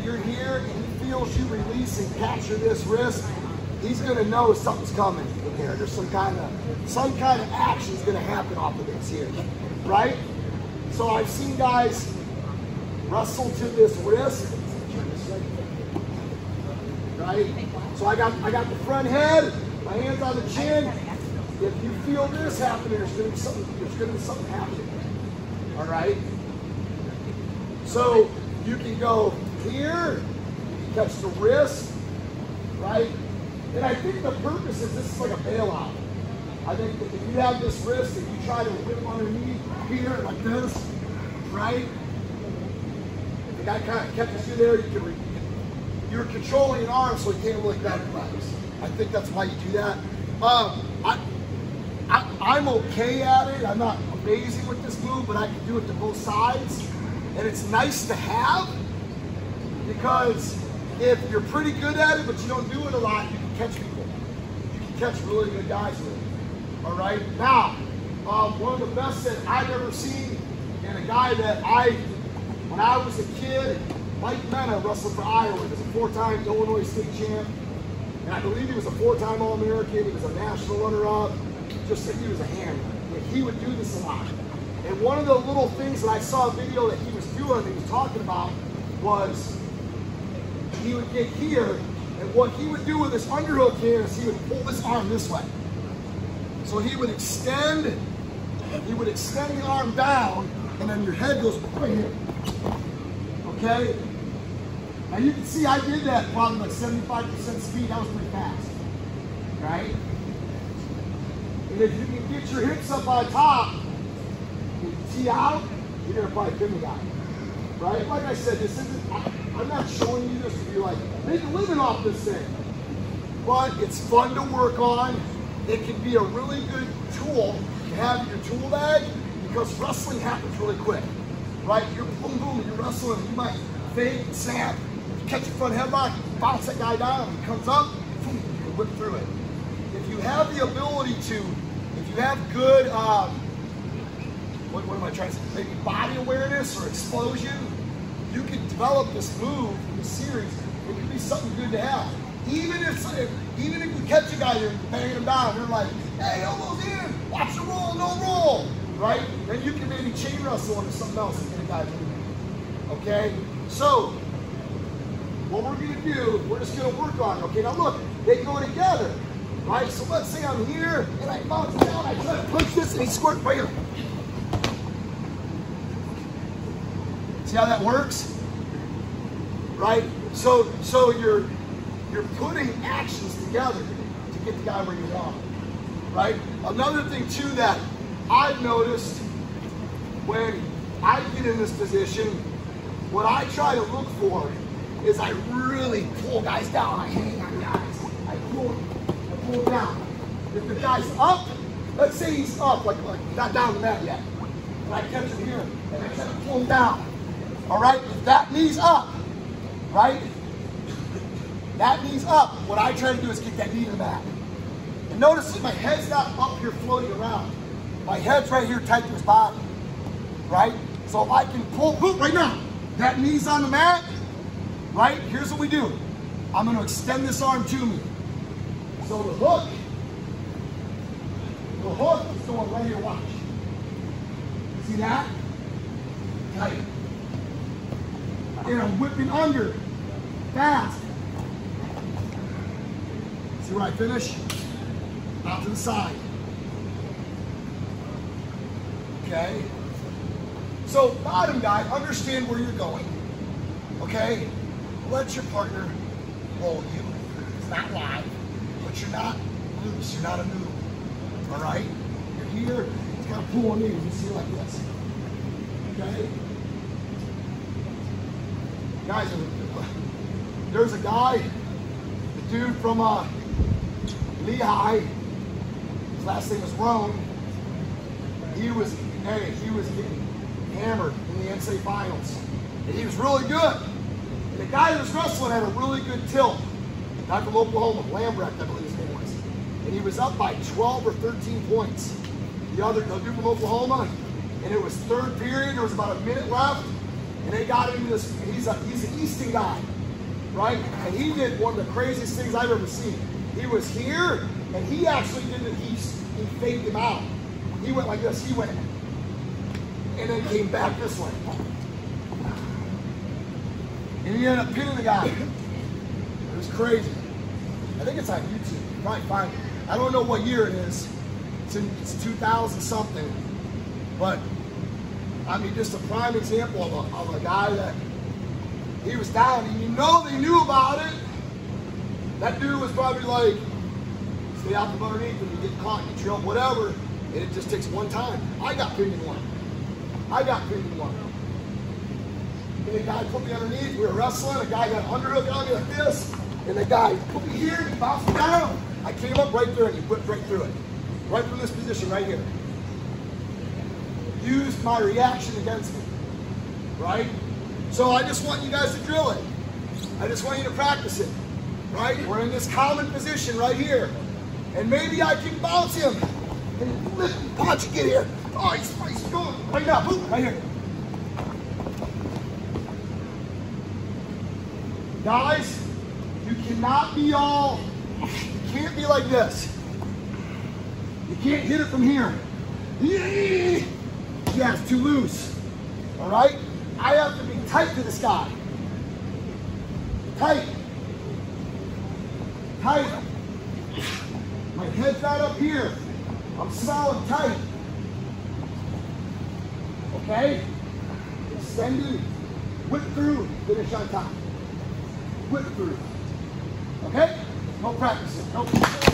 and you're here and he feels you release and capture this wrist, he's gonna know something's coming in here. There's some kind of some kind of action is gonna happen off of this here, right? So I've seen guys wrestle to this wrist, right? So I got I got the front head, my hands on the chin. If you feel this happening, there's gonna be something. There's gonna be something happening. All right. So you can go here, catch the wrist, right? And I think the purpose is this is like a bailout. I think that if you have this wrist and you try to whip underneath here like this, right? If the guy kind of catches you there, you can you're controlling an arm so he can't really grab your legs. I think that's why you do that. Um, I, I, am okay at it. I'm not amazing with this move, but I can do it to both sides. And it's nice to have because if you're pretty good at it, but you don't do it a lot, you can catch people. You can catch really good guys with it. All right. Now, um, one of the best that I've ever seen, and a guy that I, when I was a kid, Mike Mena wrestled for Iowa. He was a four-time Illinois state champ. And I believe he was a four-time All-American. He was a national runner-up. Just that he was a hammer. And he would do this a lot. And one of the little things that I saw a video that he was doing, that he was talking about, was he would get here, and what he would do with his underhook here is he would pull his arm this way. So he would extend, he would extend the arm down, and then your head goes right here. Okay? Now you can see I did that probably like 75% speed. That was pretty fast. Right? And if you can get your hips up on top, you tee out, you're gonna probably pin the guy. Right? Like I said, this isn't I'm not showing you this to be like, make a living off this thing. But it's fun to work on. It can be a really good tool to have in your tool bag because wrestling happens really quick. Right? You're boom boom, you're wrestling, you might fake, snap, catch your front headlock, bounce that guy down, he comes up, boom, you whip through it. If you have the ability to, if you have good, um, what, what am I trying to say, maybe body awareness or explosion, you can develop this move, in this series, it can be something good to have. Even if, even if you catch a guy here banging him down, they're like, hey, elbows in, watch the roll, no roll, right? Then you can maybe chain wrestle into something else and get a guy moving. Okay? So, what we're gonna do, we're just gonna work on. Okay, now look, they go together, right? So let's say I'm here and I bounce down, I try to push this and he squirts right here. See how that works? Right? So so you're you're putting actions together to get the guy where you want. Right? Another thing too that I've noticed when I get in this position, what I try to look for is I really pull guys down. I hang on guys. I pull, I pull down. If the guy's up, let's say he's up, like, like not down the mat yet. And I catch him here, and I try to pull him down. All right, if that knee's up, right? That knee's up. What I try to do is kick that knee to the mat. And notice my head's not up here floating around. My head's right here tight to his body, right? So if I can pull, look right now, that knee's on the mat, right? Here's what we do. I'm gonna extend this arm to me. So the hook, the hook is going right here, watch. See that? Tight and I'm whipping under fast. See where I finish? Out to the side. Okay? So, bottom guy, understand where you're going. Okay? Let your partner roll you. It's not live, but you're not loose. You're not a noodle. All right? You're here. It's kind of pulling in. You see it like this. Okay? Guys, there's a guy, the dude from uh, Lehigh, his last name was Rohn. He was, hey, he was getting hammered in the NCAA finals. And he was really good. And the guy that was wrestling had a really good tilt. Guy from Oklahoma, Lambrecht, I believe his name was. And he was up by 12 or 13 points. The other the dude from Oklahoma, and it was third period, there was about a minute left, and they got into this. He's a he's an Easton guy, right? And he did one of the craziest things I've ever seen. He was here, and he actually did it. He he faked him out. He went like this. He went, and then came back this way. And he ended up pinning the guy. It was crazy. I think it's on YouTube. You might find it. I don't know what year it is. It's, in, it's 2000 something. But, I mean, just a prime example of a, of a guy that he was down. And you know they knew about it. That dude was probably like, stay out from underneath and you get caught, you drill, whatever. And it just takes one time. I got pinned in one. I got pinned in one. And the guy put me underneath. We were wrestling. A guy got underhook on me like this. And the guy put me here and he bounced me down. I came up right there and he whipped right through it. Right from this position right here. Used my reaction against me. Right? So I just want you guys to drill it. I just want you to practice it. Right? We're in this common position right here. And maybe I can bounce him. And lift punch get here. Oh, he's, he's going right now. Boom, right here. Guys, you cannot be all, you can't be like this. You can't hit it from here. Yeah, it's too loose. All right? I have to be tight to this guy. Tight. Tight. My head's not up here. I'm solid tight. Okay? Extended, whip through, finish on top whip through. Okay? No practicing. No.